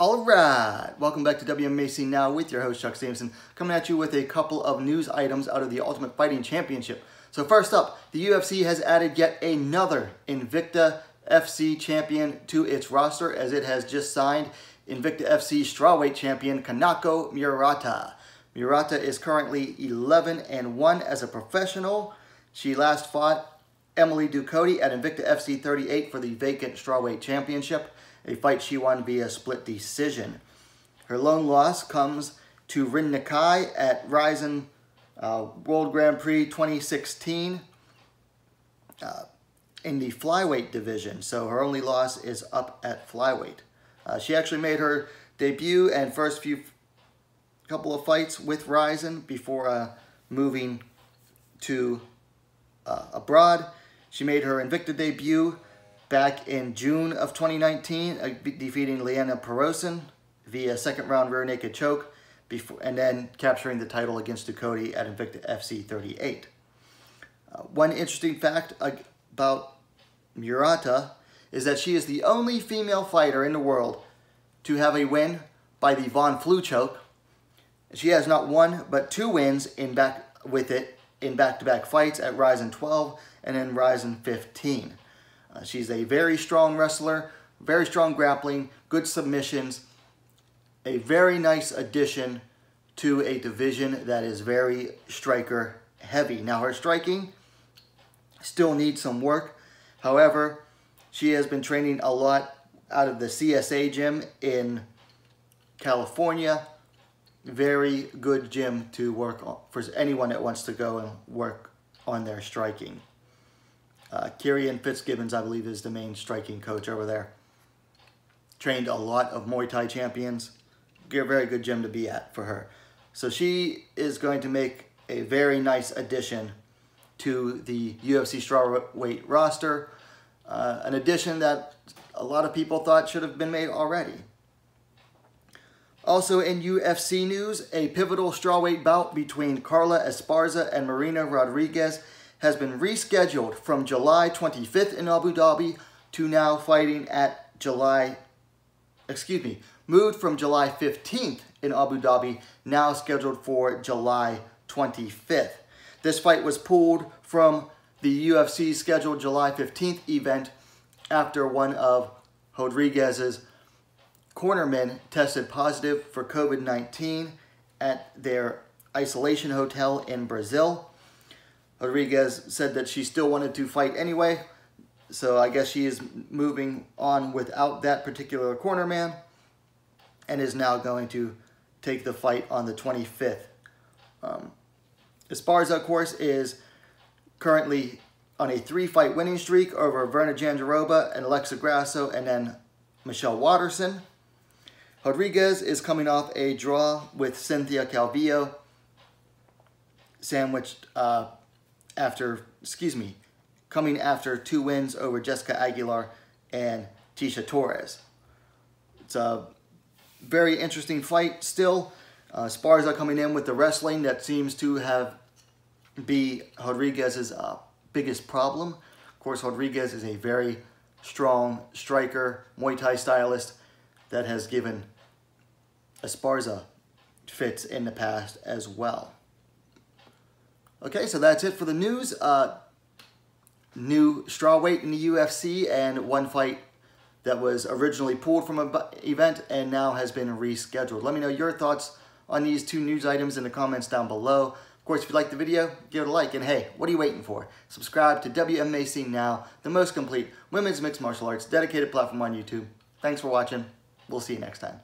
All right, welcome back to WMMA Scene Now with your host Chuck Stevenson, coming at you with a couple of news items out of the Ultimate Fighting Championship. So first up, the UFC has added yet another Invicta FC champion to its roster as it has just signed Invicta FC strawweight champion Kanako Murata. Murata is currently 11 and 1 as a professional. She last fought Emily Ducote at Invicta FC 38 for the vacant strawweight championship a fight she won via split decision. Her lone loss comes to Rin Nakai at Rizin uh, World Grand Prix 2016 uh, in the flyweight division. So her only loss is up at flyweight. Uh, she actually made her debut and first few couple of fights with Rizin before uh, moving to uh, abroad. She made her Invicta debut back in June of 2019, uh, defeating Liana Perosin via second round rear naked choke, before, and then capturing the title against Ducote at Invicta FC 38. Uh, one interesting fact about Murata is that she is the only female fighter in the world to have a win by the Von Flue choke. She has not one but two wins in back with it in back-to-back -back fights at Rizin 12 and then Rizin 15. Uh, she's a very strong wrestler, very strong grappling, good submissions, a very nice addition to a division that is very striker heavy. Now her striking still needs some work. However, she has been training a lot out of the CSA gym in California. Very good gym to work on for anyone that wants to go and work on their striking. Uh, Fitzgibbons, I believe, is the main striking coach over there. Trained a lot of Muay Thai champions. A very good gym to be at for her. So she is going to make a very nice addition to the UFC strawweight roster. Uh, an addition that a lot of people thought should have been made already. Also in UFC news, a pivotal strawweight bout between Carla Esparza and Marina Rodriguez has been rescheduled from July 25th in Abu Dhabi to now fighting at July, excuse me, moved from July 15th in Abu Dhabi, now scheduled for July 25th. This fight was pulled from the UFC scheduled July 15th event after one of Rodriguez's cornermen tested positive for COVID-19 at their isolation hotel in Brazil. Rodriguez said that she still wanted to fight anyway. So I guess she is moving on without that particular corner man and is now going to take the fight on the 25th. Um, Esparza, of course, is currently on a three-fight winning streak over Virna Jandiroba and Alexa Grasso and then Michelle Waterson. Rodriguez is coming off a draw with Cynthia Calvillo, sandwiched uh, after, excuse me, coming after two wins over Jessica Aguilar and Tecia Torres. It's a very interesting fight still. Uh, Sparza coming in with the wrestling that seems to have be Rodriguez's uh, biggest problem. Of course, Rodriguez is a very strong striker, Muay Thai stylist that has given Esparza fits in the past as well. Okay, so that's it for the news. Uh, new strawweight in the UFC and one fight that was originally pulled from an event and now has been rescheduled. Let me know your thoughts on these two news items in the comments down below. Of course, if you like the video, give it a like. And hey, what are you waiting for? Subscribe to WMMA Scene Now, the most complete women's mixed martial arts dedicated platform on YouTube. Thanks for watching. We'll see you next time.